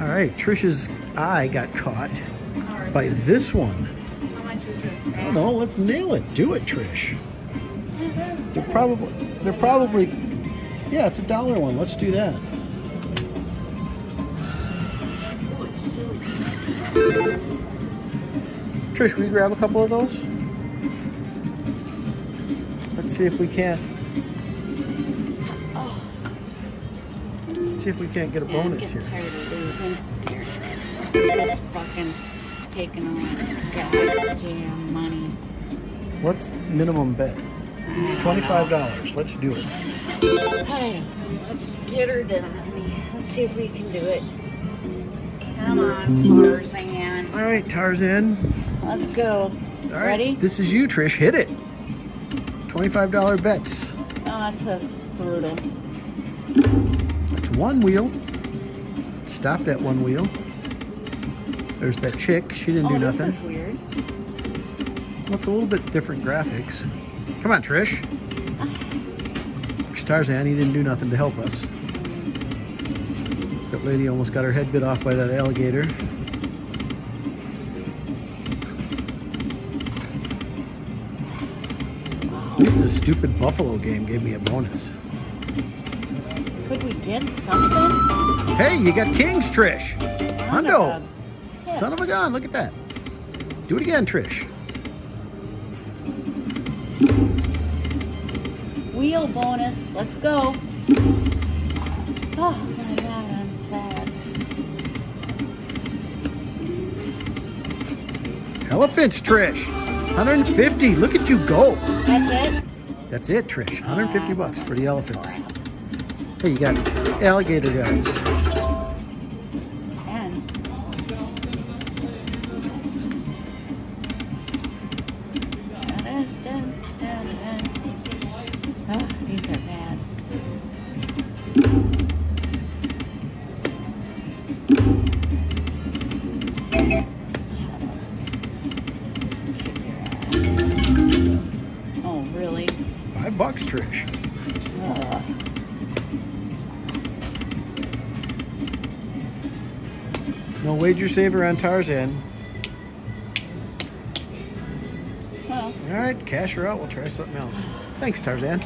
All right, Trish's eye got caught by this one. I don't know. Let's nail it. Do it, Trish. They're probably they're probably yeah. It's a dollar one. Let's do that. Trish, you grab a couple of those? Let's see if we can't. See if we can't get a yeah, bonus here. tired of losing. This is fucking taking all goddamn money. What's minimum bet? Twenty-five dollars. Let's do it. I. Let's get her done, honey. Let's see if we can do it. Come on, Tarzan. All right, Tarzan. Let's go. All right. Ready? This is you, Trish. Hit it. Twenty-five dollar bets. Oh, that's a brutal. That's one wheel. Stopped at one wheel. There's that chick. She didn't oh, do nothing. is weird. Well, it's a little bit different graphics. Come on, Trish. There's Tarzan. He didn't do nothing to help us. So that lady almost got her head bit off by that alligator. At least this stupid Buffalo game gave me a bonus. We get something? Hey, you got kings, Trish. Son Hundo. Son of a gun. Look at that. Do it again, Trish. Wheel bonus. Let's go. Oh my god, I'm sad. Elephants, Trish. 150. Look at you go. That's it? That's it, Trish. 150 bucks for the elephants. Hey, you got alligator guys. And Oh, these are bad. Kick your ass. Oh, really? Five bucks, Trish. Ugh. No wager saver on Tarzan. Well, All right, cash her out. We'll try something else. Thanks, Tarzan.